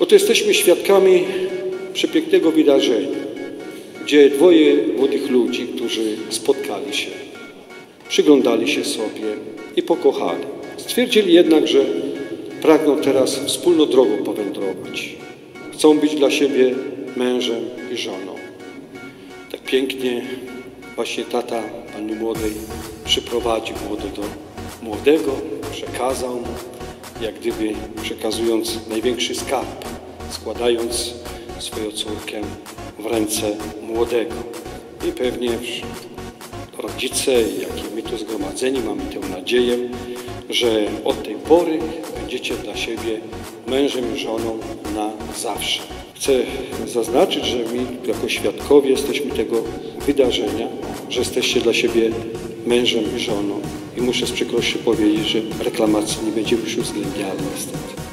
Oto jesteśmy świadkami przepięknego wydarzenia, gdzie dwoje młodych ludzi, którzy spotkali się, przyglądali się sobie i pokochali. Stwierdzili jednak, że pragną teraz wspólną drogą powędrować. Chcą być dla siebie mężem i żoną. Tak pięknie właśnie tata pani młodej przyprowadził młody do młodego, przekazał mu, jak gdyby przekazując największy skarb, składając swoją córkę w ręce młodego. I pewnie rodzice, jak i my tu zgromadzeni mamy tę nadzieję, że od tej pory będziecie dla siebie mężem i żoną na zawsze. Chcę zaznaczyć, że my jako świadkowie jesteśmy tego wydarzenia, że jesteście dla siebie mężem i żoną. I muszę z przykrością powiedzieć, że reklamacji nie będzie już uwzględnialna niestety.